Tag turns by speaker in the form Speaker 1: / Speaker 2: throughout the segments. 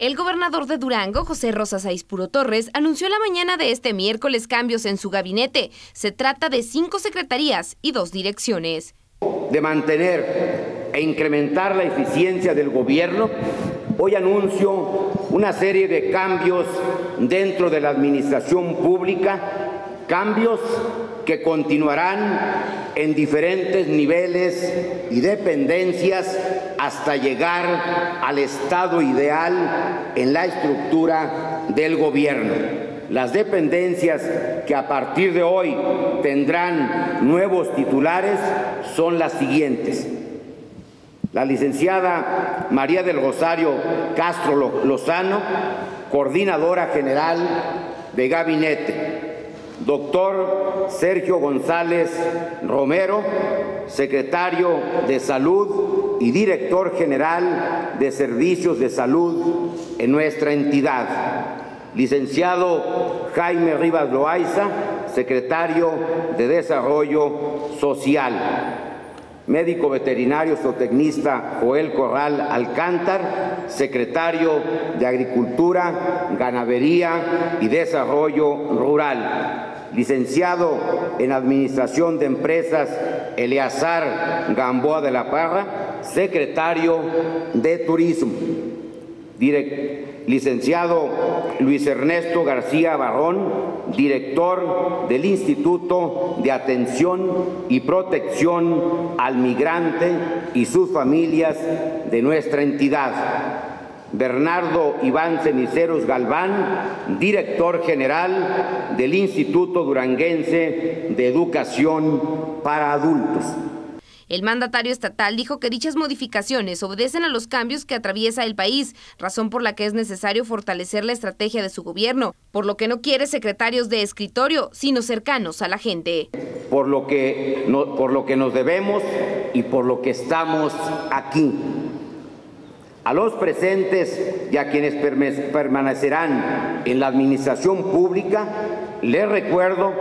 Speaker 1: El gobernador de Durango, José Rosas Aispuro Torres, anunció la mañana de este miércoles cambios en su gabinete. Se trata de cinco secretarías y dos direcciones.
Speaker 2: De mantener e incrementar la eficiencia del gobierno, hoy anuncio una serie de cambios dentro de la administración pública, cambios que continuarán en diferentes niveles y dependencias hasta llegar al estado ideal en la estructura del gobierno. Las dependencias que a partir de hoy tendrán nuevos titulares son las siguientes. La licenciada María del Rosario Castro Lozano, coordinadora general de gabinete doctor Sergio González Romero, secretario de Salud y director general de Servicios de Salud en nuestra entidad. Licenciado Jaime Rivas Loaiza, secretario de Desarrollo Social médico veterinario zootecnista Joel Corral Alcántar, secretario de Agricultura, Ganadería y Desarrollo Rural, licenciado en Administración de Empresas Eleazar Gamboa de la Parra, secretario de Turismo, licenciado Luis Ernesto García Barrón, director del Instituto de Atención y Protección al Migrante y sus familias de nuestra entidad. Bernardo Iván Ceniceros Galván, director general del Instituto Duranguense de Educación para Adultos.
Speaker 1: El mandatario estatal dijo que dichas modificaciones obedecen a los cambios que atraviesa el país, razón por la que es necesario fortalecer la estrategia de su gobierno, por lo que no quiere secretarios de escritorio, sino cercanos a la gente.
Speaker 2: Por lo que, por lo que nos debemos y por lo que estamos aquí. A los presentes y a quienes permanecerán en la administración pública, les recuerdo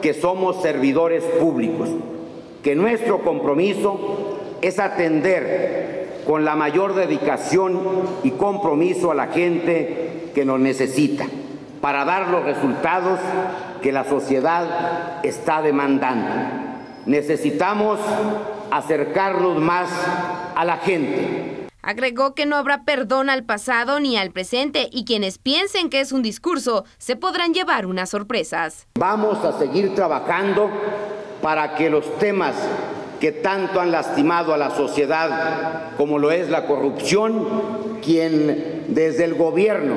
Speaker 2: que somos servidores públicos que nuestro compromiso es atender con la mayor dedicación y compromiso a la gente que nos necesita para dar los resultados que la sociedad está demandando. Necesitamos acercarnos más a la gente.
Speaker 1: Agregó que no habrá perdón al pasado ni al presente y quienes piensen que es un discurso se podrán llevar unas sorpresas.
Speaker 2: Vamos a seguir trabajando para que los temas que tanto han lastimado a la sociedad, como lo es la corrupción, quien desde el gobierno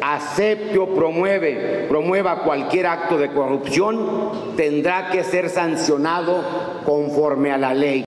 Speaker 2: acepte o promueve, promueva cualquier acto de corrupción, tendrá que ser sancionado conforme a la ley.